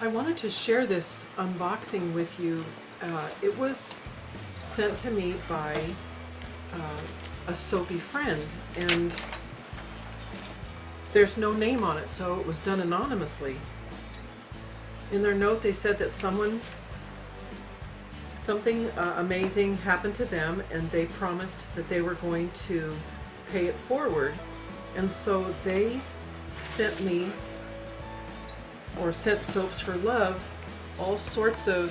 I wanted to share this unboxing with you. Uh, it was sent to me by uh, a soapy friend, and there's no name on it, so it was done anonymously. In their note, they said that someone, something uh, amazing happened to them, and they promised that they were going to pay it forward. And so they sent me or sent Soaps for Love all sorts of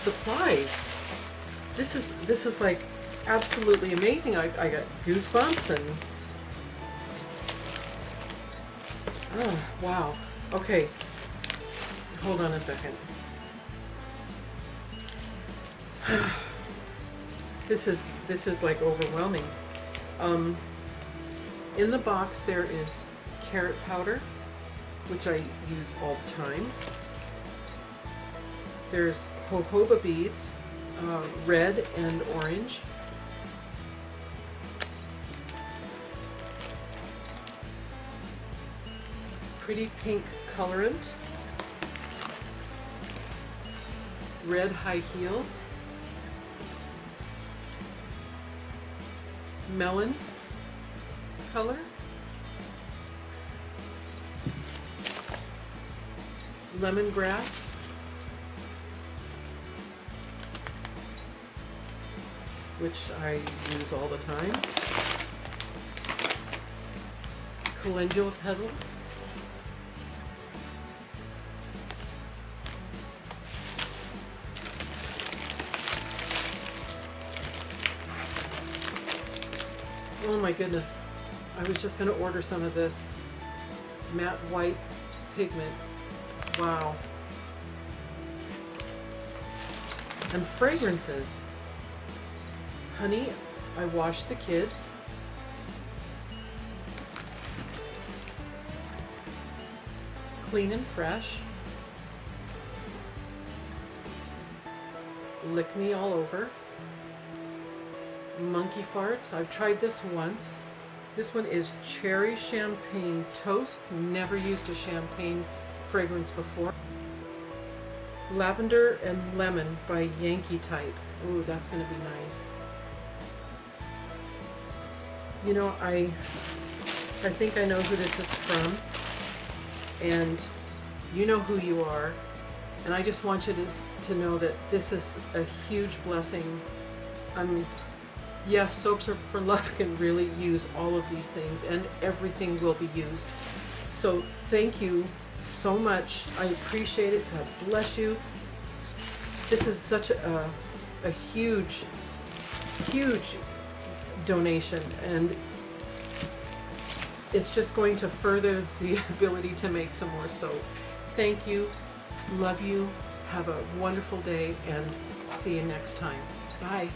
supplies. This is this is like absolutely amazing. I, I got goosebumps and oh wow. Okay, hold on a second. this is this is like overwhelming. Um, in the box there is carrot powder which I use all the time. There's jojoba beads, uh, red and orange. Pretty pink colorant. Red high heels. Melon color. Lemongrass. Which I use all the time. Calendula petals. Oh my goodness. I was just going to order some of this matte white pigment Wow. And fragrances. Honey, I washed the kids. Clean and fresh. Lick me all over. Monkey farts. I've tried this once. This one is cherry champagne toast. Never used a champagne fragrance before. Lavender and Lemon by Yankee Type. Ooh, that's going to be nice. You know, I I think I know who this is from. And you know who you are. And I just want you to, to know that this is a huge blessing. I'm, yes, Soaps Are for Love can really use all of these things and everything will be used. So thank you so much. I appreciate it. God bless you. This is such a, a huge, huge donation and it's just going to further the ability to make some more soap. Thank you. Love you. Have a wonderful day and see you next time. Bye.